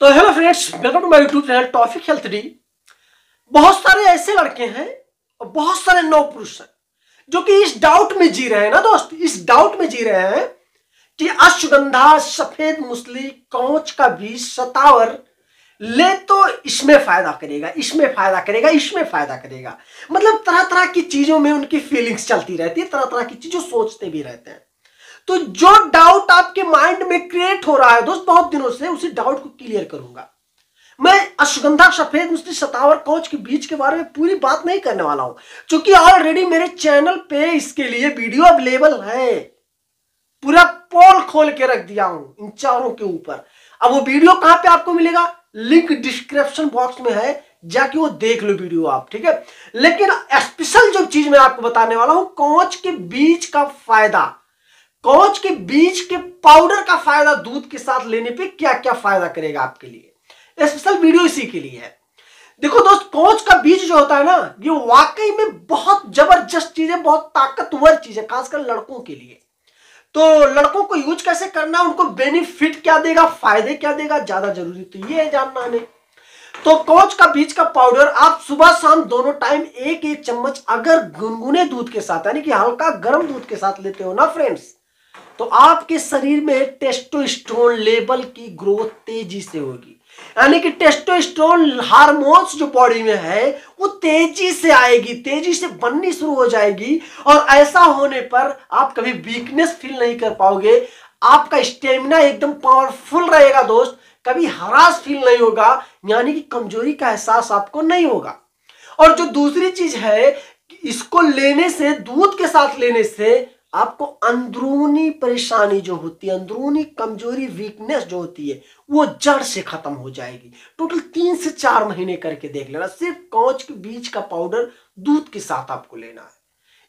तो hello friends welcome to my YouTube channel topic health D बहुत सारे ऐसे लड़के हैं और बहुत सारे नौ पुरुष हैं जो कि इस डाउट में जी रहे हैं ना दोस्त? इस डाउट में जी रहे हैं कि अश्वगंधा, सफ़ेद मुसली कौच का बीज, सतावर, ले तो इसमें फ़ायदा करेगा, इसमें फ़ायदा करेगा, इसमें फ़ायदा करेगा। मतलब तरह तरह की चीज़ों में उनकी फीलिंग्स चलती रहती है तरह तरह की चीज़ों सोचते भी रहते हैं। तो जो डाउट आपके माइंड में क्रिएट हो रहा है दोस्त, बहुत दिनों से उसी डाउट को क्लियर करूँगा। मैं अश्वगंधा सफ़ेद मुस्लिम सतावर कोच के बीच के बारे में पूरी बात नहीं करने वाला हूँ, क्योंकि ऑलरेडी मेरे चैनल पे इसके लिए वीडियो अवेलेबल है। पूरा पोल खोल के रख दिया हूँ, इन चारों के ऊपर। अब वो वीडियो कहाँ पे आपको मिलेगा? लिंक डिस्क्रिप्शन बॉक्स में है, जाके वो देख लो वीडियो आप, ठीक है? लेकिन स्पेशल जो चीज़ मैं आपको बताने वाला हूँ कोच के बीज का फ़ायदा। कोच के बीज के पाउडर का फ़ायदा दूध के साथ लेने पे क्या क्या फ़ायदा करेगा आपके लिए? स्पेशल वीडियो इसी के लिए है। देखो दोस्त कोच का बीज जो होता है ना, ये वाकई में बहुत ज़बरदस्त चीज़ है, बहुत ताकतवर चीज़ है, खासकर लड़कों के लिए। तो लड़कों को यूज़ कैसे करना, उनको बेनिफिट क्या देगा, फ़ायदे क्या देगा, ज़्यादा ज़रूरी तो ये है जानना हमें। तो कोच का बीज का पाउडर आप सुबह शाम दोनों टाइम एक एक चम्मच अगर गुनगुने दूध के साथ, यानी कि हल्का गर्म दूध के साथ लेते हो ना, फ्रेंड्स तो आपके शरीर में टेस्टोस्टेरोन लेवल की ग्रोथ तेज़ी से होगी। यानी कि टेस्टोस्टेरोन हार्मोन्स जो बॉडी में है, वो तेज़ी से आएगी, तेज़ी से बननी शुरू हो जाएगी और ऐसा होने पर आप कभी वीकनेस फील नहीं कर पाओगे। आपका स्टेमिना एकदम पावरफुल रहेगा दोस्त, कभी हरास फील नहीं होगा, यानी कि कमज़ोरी का एहसास आपको नहीं होगा। और जो दूसरी चीज़ है, इसको लेने से, दूध के साथ लेने से आपको अंदरूनी परेशानी जो होती है, अंदरूनी कमज़ोरी वीकनेस जो होती है, वो जड़ से खत्म हो जाएगी। टोटल तीन से चार महीने करके देख लेना। सिर्फ़ कौच के बीज का पाउडर दूध के साथ आपको लेना है।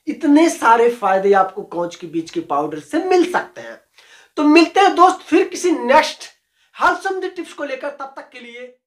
इतने सारे फ़ायदे आपको कौच के बीज के पाउडर से मिल सकते हैं। तो मिलते हैं दोस्त, फिर किसी नेक्स्ट हर संबंधी टिप्स को लेकर। तब तक के लिए